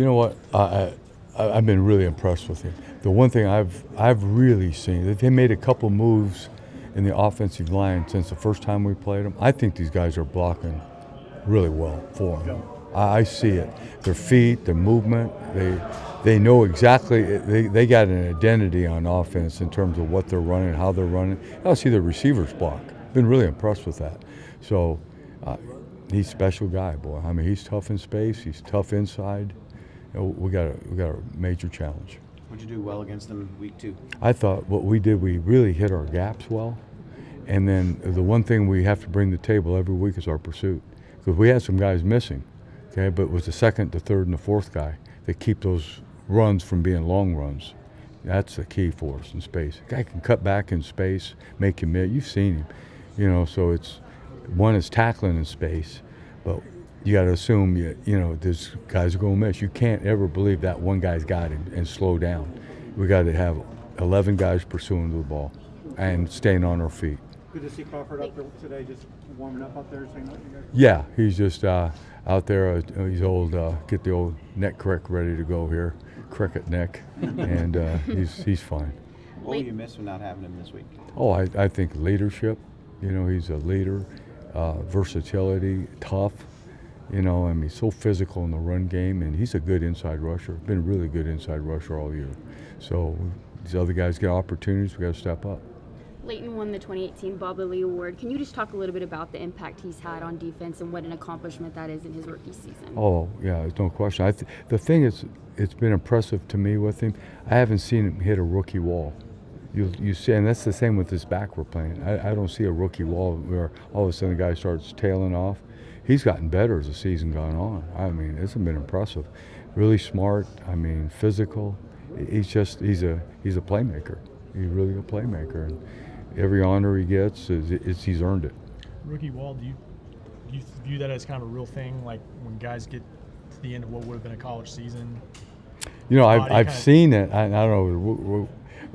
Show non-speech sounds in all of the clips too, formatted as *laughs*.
You know what? I, I, I've been really impressed with him. The one thing I've I've really seen that they made a couple moves in the offensive line since the first time we played them. I think these guys are blocking really well for him. I, I see it. Their feet, their movement, they they know exactly. They, they got an identity on offense in terms of what they're running, how they're running. I see the receivers block. Been really impressed with that. So. Uh, he's a special guy, boy. I mean, he's tough in space. He's tough inside. You know, we got a we got a major challenge. What'd you do well against them week two? I thought what we did, we really hit our gaps well, and then the one thing we have to bring to the table every week is our pursuit, because we had some guys missing, okay, but it was the second, the third, and the fourth guy that keep those runs from being long runs. That's the key for us in space. guy can cut back in space, make you miss. You've seen him, you know. So it's one is tackling in space, but you got to assume you, you know this guy's going to miss. You can't ever believe that one guy's got him and slow down. We got to have 11 guys pursuing the ball and staying on our feet. Good to see Crawford up there today, just warming up up there, saying what you guys. Yeah, he's just uh, out there. Uh, he's old. Uh, get the old neck crick ready to go here, cricket neck, *laughs* and uh, he's he's fine. What will you miss from not having him this week? Oh, I, I think leadership. You know, he's a leader, uh, versatility, tough. You know, I mean, so physical in the run game, and he's a good inside rusher. Been a really good inside rusher all year. So these other guys get opportunities. We got to step up. Leighton won the 2018 Bob Lilly Award. Can you just talk a little bit about the impact he's had on defense and what an accomplishment that is in his rookie season? Oh yeah, there's no question. I th- the thing is, it's been impressive to me with him. I haven't seen him hit a rookie wall. You you see, and that's the same with this back we're playing. I, I don't see a rookie wall where all of a sudden the guy starts tailing off. He's gotten better as the season gone on. I mean, it's been impressive. Really smart. I mean, physical. He's just he's a he's a playmaker. He's really a playmaker, and every honor he gets is, is he's earned it. Rookie wall, do you do you view that as kind of a real thing? Like when guys get to the end of what would have been a college season? You know, I've, I've seen it. I, I don't know.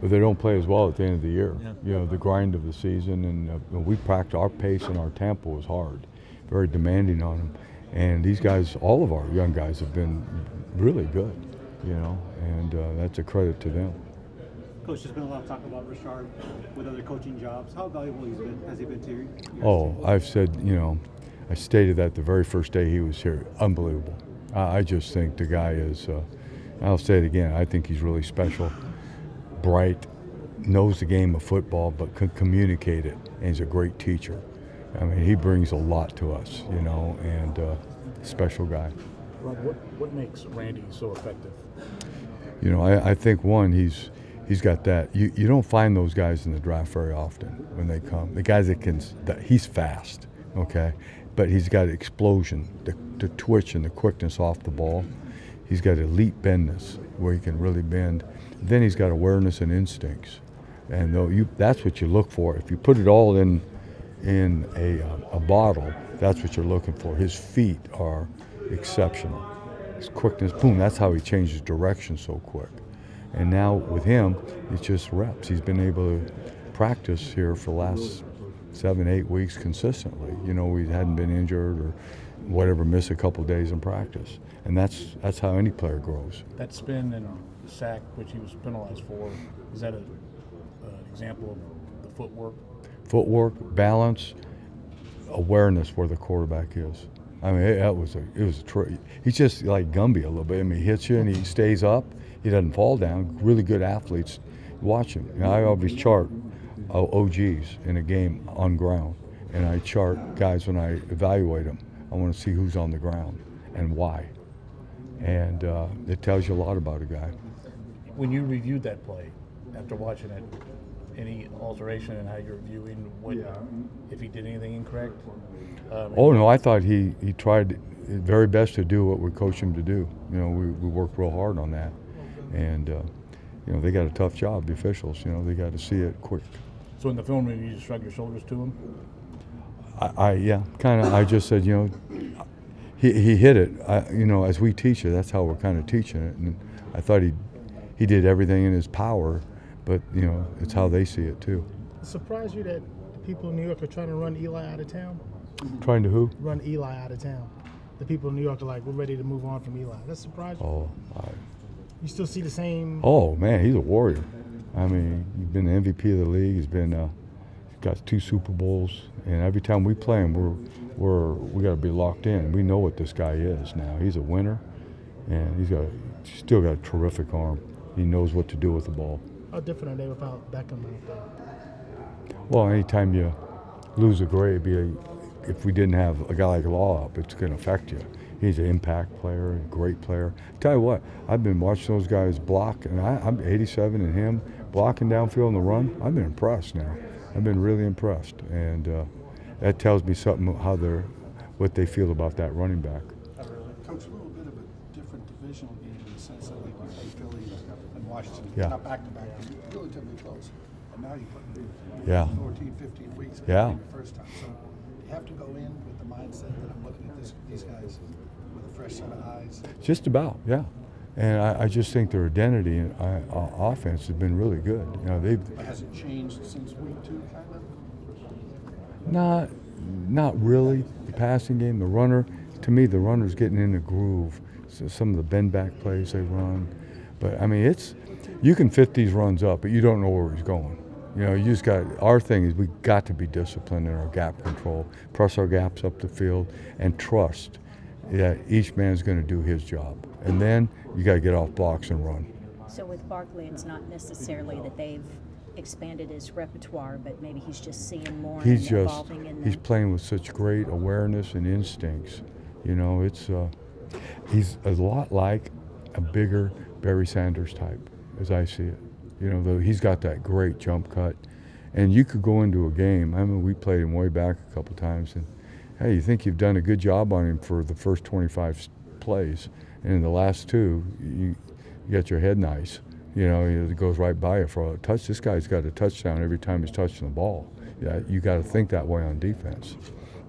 They don't play as well at the end of the year. Yeah. You know, the grind of the season, and uh, we practice. Our pace and our tempo was hard, very demanding on them. And these guys, all of our young guys, have been really good. You know, and uh, that's a credit to them. Coach, there's been a lot of talk about Richard with other coaching jobs. How valuable he's been, has he been to you? Oh, I've said, you know, I stated that the very first day he was here. Unbelievable. I, I just think the guy is, uh, I'll say it again, I think he's really special, bright, knows the game of football, but can communicate it, and he's a great teacher. I mean, he brings a lot to us, you know, and uh, special guy. Rod, what, what makes Randy so effective? You know, I, I think one, he's he's got that. You you don't find those guys in the draft very often when they come. The guys that can, that he's fast, okay, but he's got explosion, the, the twitch and the quickness off the ball. He's got elite bendness where he can really bend. Then he's got awareness and instincts, and though you that's what you look for. If you put it all in in a, uh, a bottle, that's what you're looking for. His feet are exceptional. His quickness, boom, that's how he changes direction so quick. And now with him, it's just reps. He's been able to practice here for the last seven, eight weeks consistently. You know, we hadn't been injured or whatever, miss a couple days in practice. And that's that's how any player grows. That spin and sack, which he was penalized for, is that an example of the footwork? Footwork, balance, awareness where the quarterback is. I mean, it, that was a it was a tr- he's just like Gumby a little bit. I mean, he hits you and he stays up. He doesn't fall down. Really good athletes. Watch him. You know, I always chart OGs in a game on ground, and I chart guys when I evaluate them. I want to see who's on the ground and why, and uh, it tells you a lot about a guy. When you reviewed that play, after watching it, any alteration in how you're viewing what, if he did anything incorrect? Um, Oh no, I thought he, he tried his very best to do what we coached him to do. You know, we, we worked real hard on that, and uh, you know they got a tough job. The officials, you know, they got to see it quick. So in the film review, you just shrug your shoulders to him? I, I yeah, kind of. I just said, you know, he, he hit it. I, you know, as we teach it, that's how we're kind of teaching it. And I thought he he did everything in his power, but you know, it's how they see it too. surprise you that the people in New York are trying to run Eli out of town? Trying to who? Run Eli out of town. the people in New York are like, we're ready to move on from Eli. That's surprising. Oh, I, You still see the same. oh man, he's a warrior. I mean, he's been the MVP of the league. He's been uh, he's got two Super Bowls, and every time we play him, we're we're we got to be locked in. We know what this guy is now. He's a winner, and he's got still got a terrific arm. He knows what to do with the ball. How different are they without Beckham out there? Well, anytime you lose a a, if we didn't have a guy like Law up, it's going to affect you. He's an impact player, a great player. Tell you what, I've been watching those guys block, and I, I'm 87 and him blocking downfield in the run. I've been impressed now. I've been really impressed, and uh, that tells me something how they're, what they feel about that running back. Coach, a little bit of a different divisional game in the sense that like you play Philly and Washington, Yeah. not back to back, relatively close. And now you put Yeah. 14, 15 weeks Yeah. your first time. So you have to go in with the mindset that I'm looking at this, these guys with a fresh set of eyes. Just about, yeah. And I, I just think their identity and uh, offense has been really good. You know, they've But has it changed since week two, kind of? Not, not really. The passing game, the runner. To me, the runner's getting in the groove. So some of the bend back plays they run, but I mean, it's you can fit these runs up, but you don't know where he's going. You know, you just got. Our thing is we got to be disciplined in our gap control, press our gaps up the field, and trust that each man's going to do his job. And then you got to get off blocks and run. So with Barkley, it's not necessarily that they've expanded his repertoire, but maybe he's just seeing more he's and just evolving in he's playing with such great awareness and instincts. You know, it's uh, he's a lot like a bigger Barry Sanders type, as I see it. You know, though he's got that great jump cut, and you could go into a game. I mean, we played him way back a couple times, and hey, you think you've done a good job on him for the first 25 plays, and in the last two, you got your head nice. You know, it goes right by you for a touch. This guy's got a touchdown every time he's touching the ball. Yeah, you got to think that way on defense.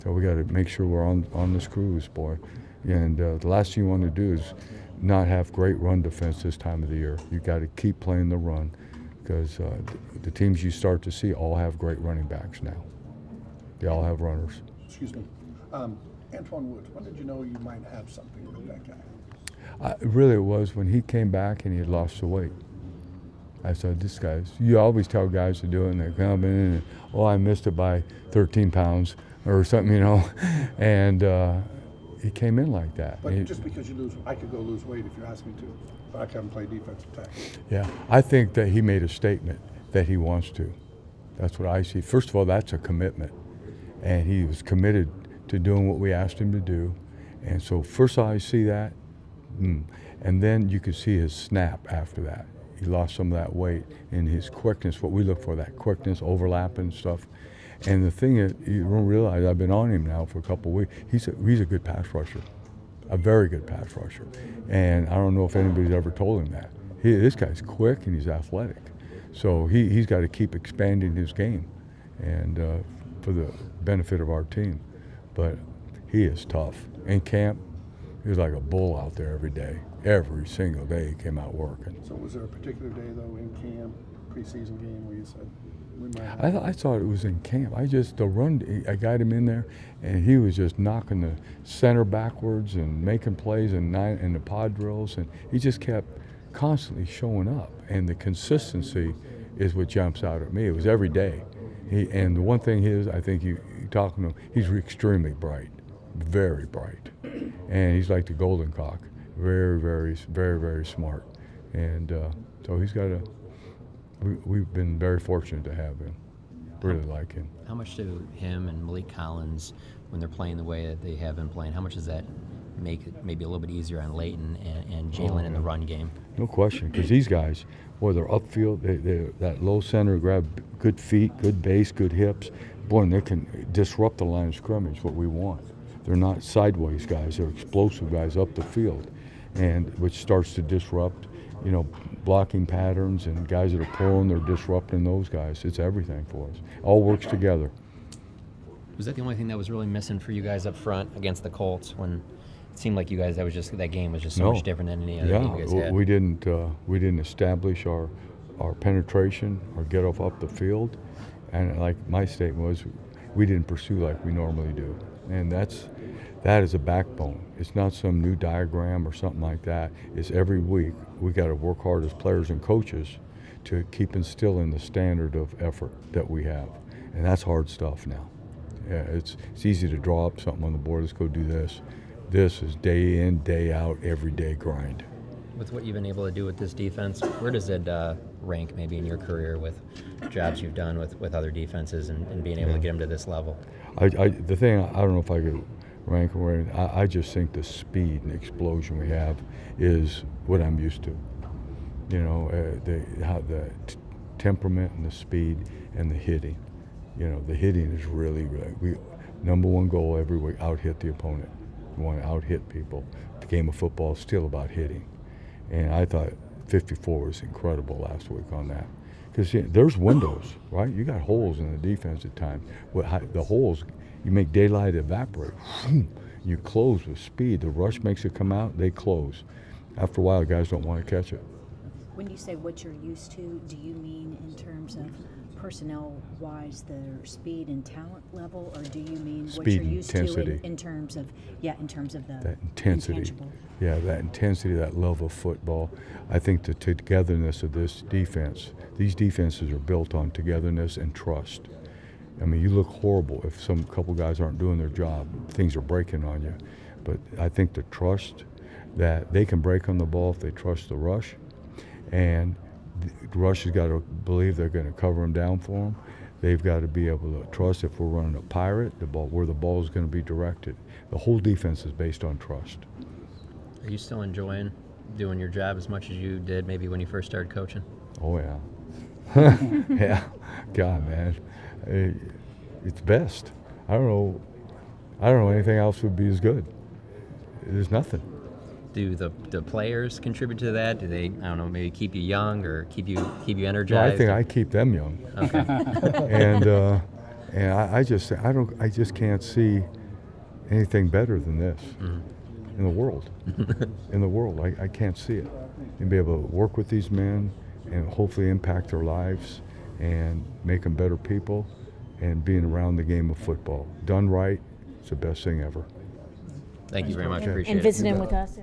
So we got to make sure we're on on this cruise, boy. And uh, the last thing you want to do is not have great run defense this time of the year. You got to keep playing the run because uh, the, teams you start to see all have great running backs now. They all have runners. Excuse me. Um, Antwaun Woods, when did you know you might have something with that guy? I, really, it was when he came back and he had lost the weight. I said, "This guy's." You always tell guys to do it, and they come in and, "Oh, I missed it by 13 pounds or something," you know. *laughs* And uh, he came in like that. But He- just because you lose, I could go lose weight if you ask me to, but I can't play defensive tackle. Yeah, I think that he made a statement that he wants to. That's what I see. First of all, that's a commitment, and he was committed to doing what we asked him to do. And so, first I see that, mm, and then you can see his snap after that. He lost some of that weight and his quickness. What we look for, that quickness, overlap and stuff. And the thing is, you don't realize I've been on him now for a couple weeks. He's a, he's a good pass rusher, a very good pass rusher. And I don't know if anybody's ever told him that. He, this guy's quick and he's athletic. So he, he's got to keep expanding his game and uh, for the benefit of our team. But he is tough. In camp, he was like a bull out there every day. Every single day he came out working. So was there a particular day though in camp, preseason game where you said I, th- I thought it was in camp. I just the run. I got him in there, and he was just knocking the center backwards and making plays and nine and the pod drills, and he just kept constantly showing up. And the consistency is what jumps out at me. It was every day. He and the one thing is, I think you, talking to him, he's extremely bright, very bright, and he's like the golden cock, very, very, very, very smart, and uh, so he's got a. We, we've been very fortunate to have him. Really like him. How much do him and Maliek Collins, when they're playing the way that they have been playing, how much does that make it maybe a little bit easier on Leighton and, and oh, Jaylon in the run game? No question, because these guys, boy, they're upfield. They, they that low center grab good feet, good base, good hips. Boy, and they can disrupt the line of scrimmage. What we want. They're not sideways guys. They're explosive guys up the field, and which starts to disrupt, you know, blocking patterns and guys that are pulling. They're disrupting those guys. It's everything for us. All works together. Was that the only thing that was really missing for you guys up front against the Colts when it seemed like you guys that was just that game was just so No. much different than any other yeah, game you guys had? we didn't uh, we didn't establish our our penetration or get off up the field, and like my statement was, we didn't pursue like we normally do, and that's that is a backbone. It's not some new diagram or something like that. It's every week we got to work hard as players and coaches to keep instilling the standard of effort that we have, and that's hard stuff now. Yeah, it's it's easy to draw up something on the board. Let's go do this. This is day in, day out, everyday grind. With what you've been able to do with this defense, where does it uh, rank maybe in your career with jobs you've done with, with other defenses and, and being able to get them to this level? I, I, the thing I don't know if I could rank or I, I just think the speed and explosion we have is what I'm used to. You know, uh, the how the temperament and the speed and the hitting. You know, the hitting is really good. We number one goal every week out hit the opponent. Want to out hit people. The game of football is still about hitting, and I thought 54 was incredible last week on that. Because there's windows, right? You got holes in the defense at times. What the holes, you make daylight evaporate. You close with speed. The rush makes it come out. They close. After a while, guys don't want to catch it. When you say what you're used to, do you mean in terms of personnel wise their speed and talent level, or do you mean what you're used to in, in terms of yeah, in terms of the that intensity. intangible? Yeah, that intensity, that love of football. I think the togetherness of this defense. These defenses are built on togetherness and trust. I mean, you look horrible if some couple guys aren't doing their job. Things are breaking on you. But I think the trust that they can break on the ball if they trust the rush, and the rush has got to believe they're going to cover them down for them. They've got to be able to trust if we're running a pirate, the ball where the ball is going to be directed. The whole defense is based on trust. Are you still enjoying doing your job as much as you did maybe when you first started coaching? Oh yeah, *laughs* yeah. God, man, Eh, it's best. I don't know. I don't know anything else would be as good. There's nothing. Do the, the players contribute to that? Do they I don't know maybe keep you young or keep you keep you energized? I think I keep them young. Okay. *laughs* and uh, and I, I just I don't I just can't see anything better than this in the world. *laughs* in the world, I, I can't see it. And be able to work with these men and hopefully impact their lives and make them better people and being around the game of football. Done right, it's the best thing ever. Thank you very much. Okay. Appreciate it. And it. visiting with us.